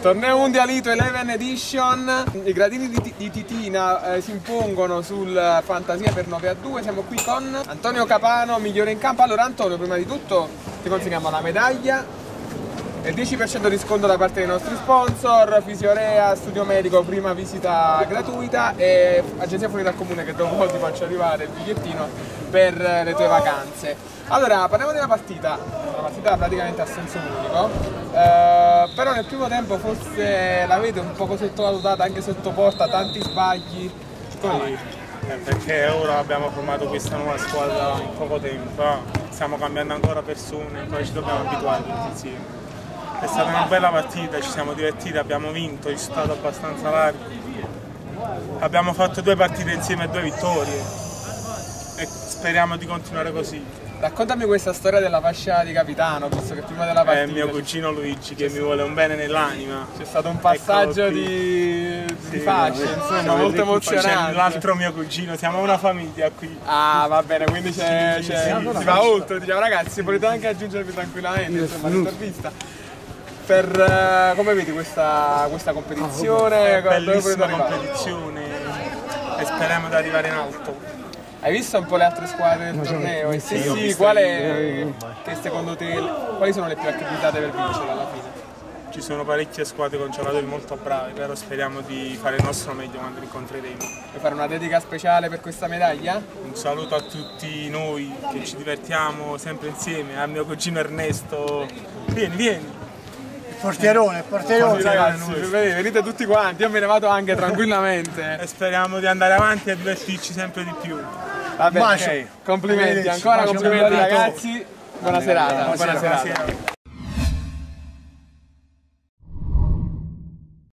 Torneo Mondialito 11 Edition, i gradini di, di Titina eh, si impongono sul Fantasia per 9 a 2, siamo qui con Antonio Capano, migliore in campo. Allora Antonio, prima di tutto ti consegniamo la medaglia 10% di sconto da parte dei nostri sponsor, Fisiorea, Studio Medico, prima visita gratuita e Agenzia Fuori dal Comune che dopo ti faccio arrivare il bigliettino per le tue vacanze. Allora, parliamo della partita, una partita praticamente a senso unico, eh, però nel primo tempo forse l'avete un poco sottovalutata anche sotto porta, tanti sbagli. Come Eh, perché ora abbiamo formato questa nuova squadra in poco tempo, eh. stiamo cambiando ancora persone, ancora ci dobbiamo abituare tutti insieme. È stata una bella partita, ci siamo divertiti, abbiamo vinto, il risultato abbastanza largo. Abbiamo fatto due partite insieme e due vittorie e speriamo di continuare così. Raccontami questa storia della fascia di capitano, visto che prima della È partita mio cugino Luigi che mi vuole un bene nell'anima. c'è stato un passaggio qui. di, di Sì, fasce, sì, insomma, molto poi C'è emozionante. l'altro mio cugino, siamo una famiglia qui. Ah, va bene, quindi c'è, Sì, c'è- sì, si va oltre, diciamo ragazzi, potete anche aggiungervi tranquillamente, insomma, l'intervista. Per eh, come vedi questa, questa competizione? Potete Bellissima competizione e speriamo di arrivare in alto. Hai visto un po' le altre squadre del torneo? E se Sì, sì, quale, che secondo te, quali sono le più accreditate per vincere alla fine? Ci sono parecchie squadre con giocatori molto bravi, però speriamo di fare il nostro meglio quando li incontreremo. Vuoi fare una dedica speciale per questa medaglia? Un saluto a tutti noi che ci divertiamo sempre insieme, al mio cugino Ernesto. Vieni, vieni. Portierone, portierone. Sì, ragazzi, venite, tutti quanti, io me ne vado anche tranquillamente. E speriamo di andare avanti e divertirci sempre di più. Va bene, Bacio. ok. complimenti, ancora complimenti ragazzi. Buona serata, buona serata.